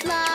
smile.